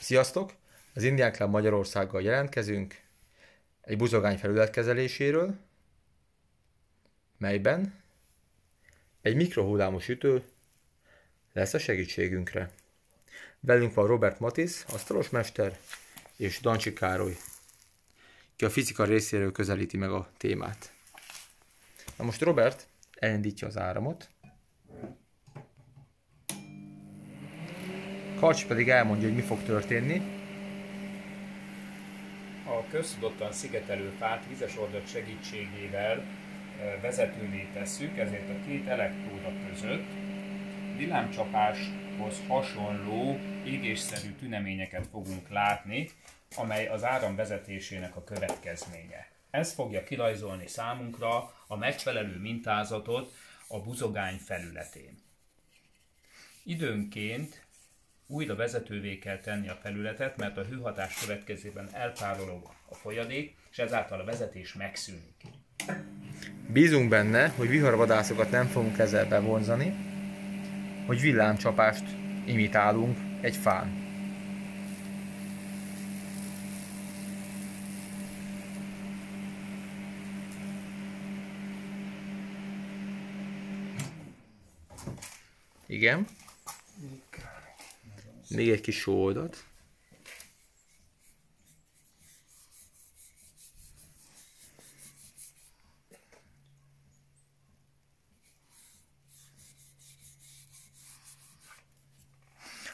Sziasztok! Az Indián Club Magyarországgal jelentkezünk egy buzogány felületkezeléséről, melyben egy mikrohullámos ütő lesz a segítségünkre. Velünk van Robert Matisz, asztalosmester, és Dancsi Károly, ki a fizika részéről közelíti meg a témát. Na most Robert elindítja az áramot, Kacs pedig elmondja, hogy mi fog történni. A köztudottan szigetelő fát vizes ordat segítségével vezetővé tesszük, ezért a két elektróda között villámcsapáshoz hasonló égésszerű tüneményeket fogunk látni, amely az áram vezetésének a következménye. Ez fogja kirajzolni számunkra a megfelelő mintázatot a buzogány felületén. Időnként újra vezetővé kell tenni a felületet, mert a hőhatás következében elpárolog a folyadék, és ezáltal a vezetés megszűnik. Bízunk benne, hogy viharvadászokat nem fogunk ezzel bevonzani, hogy villámcsapást imitálunk egy fán. Igen. Még egy kis sóoldat.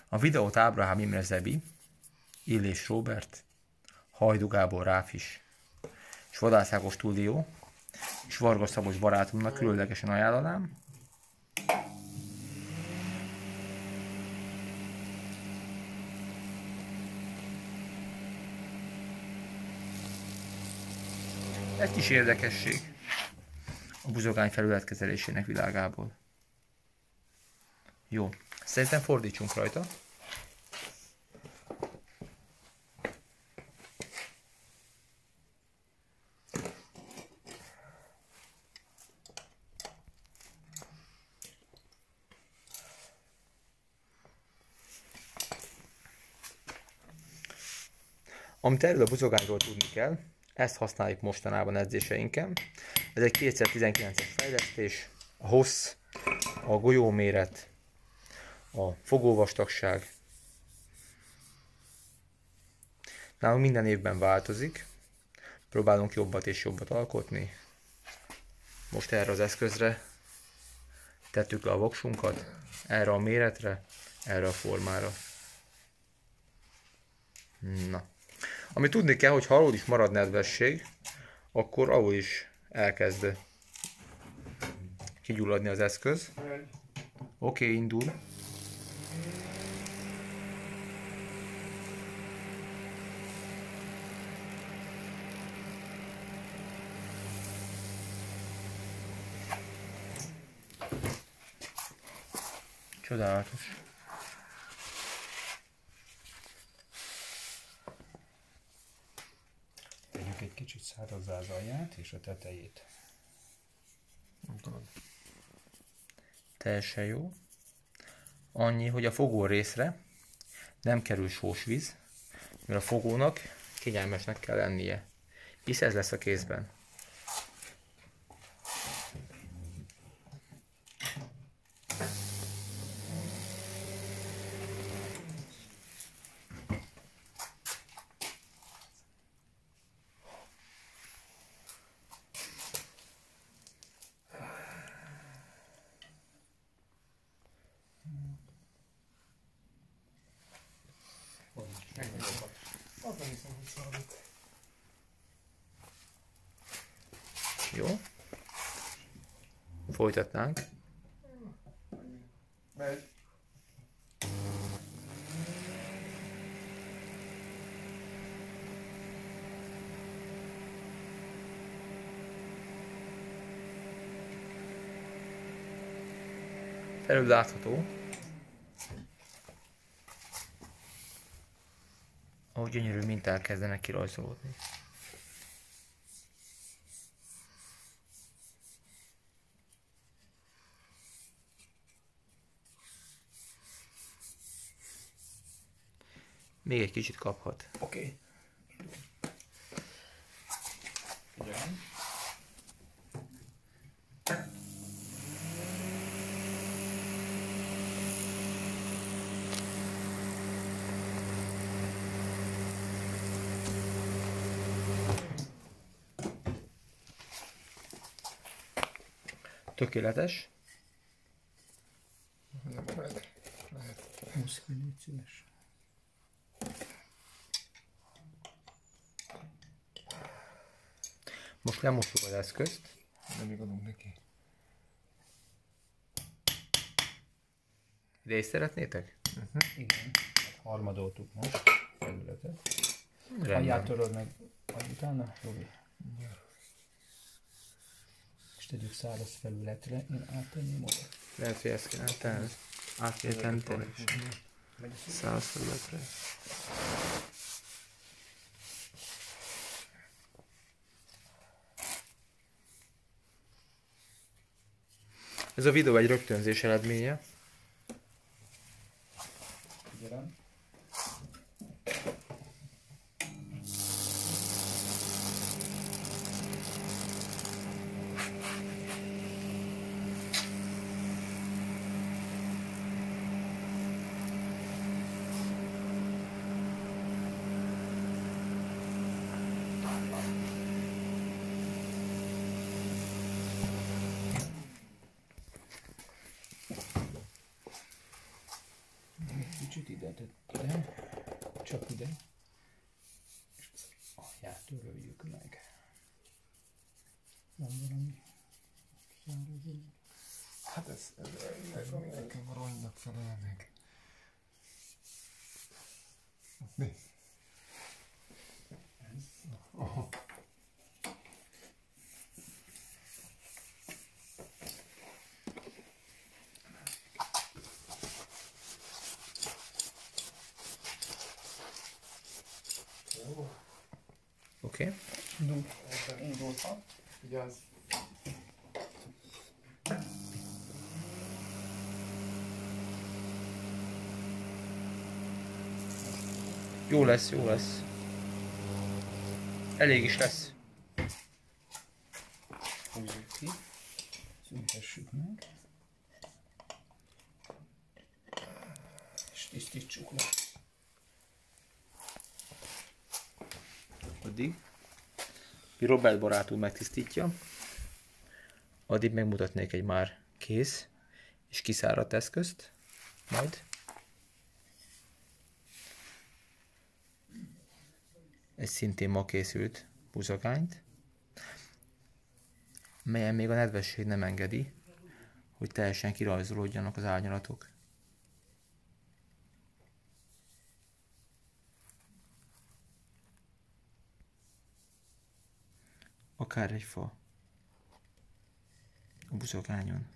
A videót Ábrahám Imre Zebi, Illés Robert, Hajdu Gábor Ráfis és Vadászágos Stúdió és Varga Szabos barátomnak különlegesen ajánlanám. Egy kis érdekesség a buzogány felületkezelésének világából. Jó, szerintem fordítsunk rajta. Amit erről a buzogányról tudni kell, ezt használjuk mostanában edzéseinken. Ez egy 2019-es fejlesztés, a hossz, a golyóméret, a fogóvastagság. Nálunk minden évben változik, próbálunk jobbat és jobbat alkotni. Most erre az eszközre tettük le a voksunkat, erre a méretre, erre a formára. Na. Ami tudni kell, hogy ha alul is marad nedvesség, akkor ahol is elkezd kigyulladni az eszköz. Oké, okay, indul. Csodálatos. Tegyük kicsit szárazzá az alját és a tetejét. Teljesen jó. Annyi, hogy a fogó részre nem kerül sós víz, mert a fogónak kényelmesnek kell lennie. Hisz ez lesz a kézben. Jó. Folytatnánk. Felül látható, ahogy gyönyörű minták kezdenek kirajzolódni. Még egy kicsit kaphat. Oké. Okay. Figyelem. Tökéletes. Nem lehet. Lehet. Húsz ki, légy szíves. Most lemossuk az eszközt. Nem még adunk neki. Ide is szeretnétek? Igen. Harmadoltuk most felületet. Rendben. Hagyját töröd meg majd utána, Robi. És tegyük száraz felületre, én áttenném oda. Lehet, hogy ezt kell tenni. Át kell tenni. Száz felületre. Ez a videó egy rögtönzés eredménye. Figyelem. Egy kicsit ide, tett ide, csak ide. Alját töröljük meg. Van valami száraz Hát ez, ez, ez, ez nekem a rongynak felel meg. Mi? Jó lesz, jó lesz. Elég is lesz. Húzzuk ki. Szüntessük meg. És tisztítsuk le. Addig. Robert barátunk megtisztítja. Addig megmutatnék egy már kész és kiszáradt eszközt. Majd. Egy szintén ma készült buzakányt, melyen még a nedvesség nem engedi, hogy teljesen kirajzolódjanak az árnyalatok. Akár egy fa a buzogányon.